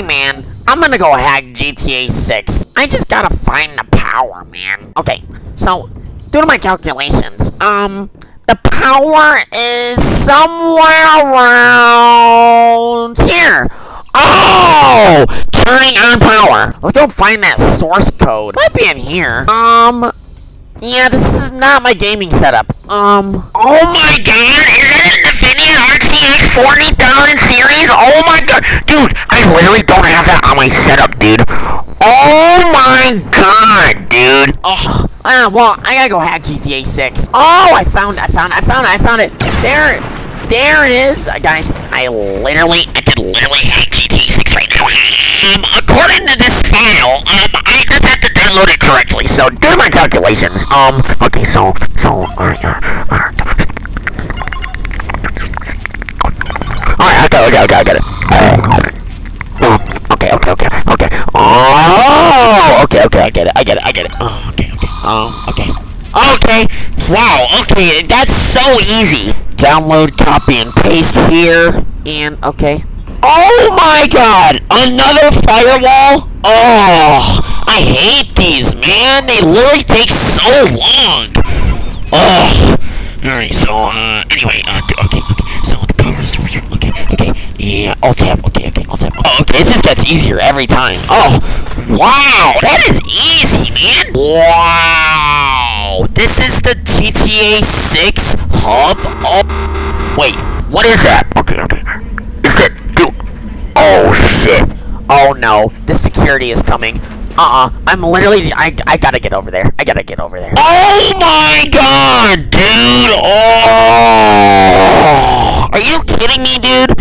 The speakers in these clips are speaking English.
Hey man, I'm gonna go hack GTA 6. I just gotta find the power, man. Okay, so due to my calculations, um, the power is somewhere around here. Oh, turning on power. Let's go find that source code. Might be in here. Um, yeah, this is not my gaming setup. Um, oh my god, is that an Infinity RTX 40,000 series? Oh my god, dude, I literally on my setup, dude. Oh my god, dude. Oh, ah, well, I gotta go hack GTA 6. Oh, I found, I found, I found I found it. There, there it is, uh, guys. I literally, I could literally hack GTA 6 right now. Um, according to this file, um, I just have to download it correctly. So do my calculations. Um, okay, so, so, alright, alright. Alright, okay, okay, okay, I get it. Oh, okay, okay, I get it, I get it, I get it. Oh, okay, okay, oh, okay. Okay, wow, okay, that's so easy. Download, copy, and paste here, and, okay. Oh my god, another firewall? Oh, I hate these, man. They literally take so long. Oh, alright, so, uh, anyway, uh, okay, okay, so the power source, okay, okay, yeah, alt tab, okay, okay, okay, it just gets easier every time. Oh, wow, that is easy, man. Wow, this is the GTA 6 hub. Oh, wait, what is that? Okay, okay, is that, dude, oh shit. Oh no, the security is coming. Uh-uh, I'm literally, I, I gotta get over there. I gotta get over there. Oh my god, dude! Oh! Are you kidding me, dude?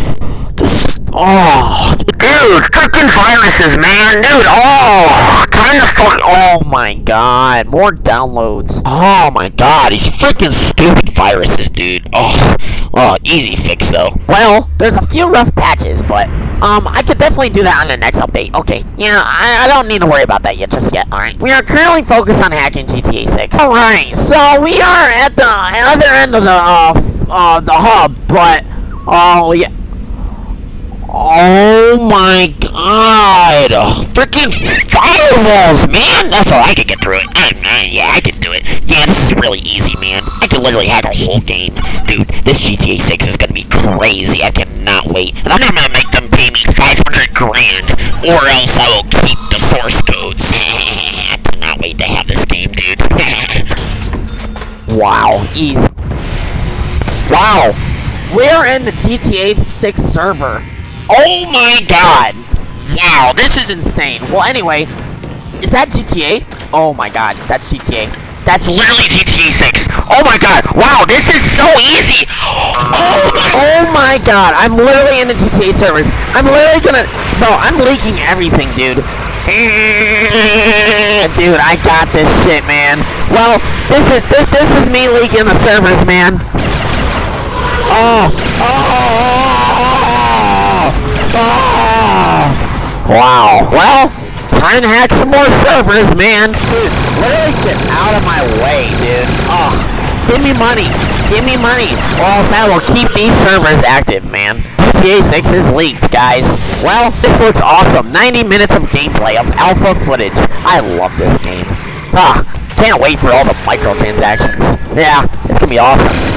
This, oh, dude, freaking viruses, man, dude, oh, kind of fuck, oh my god, more downloads. Oh my god, these freaking stupid viruses, dude. Oh, oh, easy fix though. Well, there's a few rough patches, but um, I could definitely do that on the next update. Okay, yeah, I, I don't need to worry about that yet, just yet. All right, we are currently focused on hacking GTA 6. All right, so we are at the other end of the uh, uh the hub, but oh yeah. Oh Oh my god! Freaking firewalls, man! That's all I can get through it. I, I, yeah, I can do it. Yeah, this is really easy, man. I can literally hack a whole game. Dude, this GTA 6 is gonna be crazy. I cannot wait. And I'm gonna make them pay me 500 grand, or else I will keep the source codes. I cannot wait to have this game, dude. wow, easy. Wow! We're in the GTA 6 server. Oh my god! Wow, this is insane. Well, anyway, is that GTA? Oh my god, that's GTA. That's literally GTA 6. Oh my god, wow, this is so easy! Oh my, oh my god, I'm literally in the GTA servers. I'm literally gonna... Bro, I'm leaking everything, dude. Dude, I got this shit, man. Well, this is this this is me leaking the servers, man. Oh, oh, wow. Well, time to hack some more servers, man. Dude, literally get out of my way, dude. Oh, give me money. Give me money. Or else I will keep these servers active, man. GTA 6 is leaked, guys. Well, this looks awesome. 90 minutes of gameplay of alpha footage. I love this game. Ah, can't wait for all the microtransactions. Yeah, it's gonna be awesome.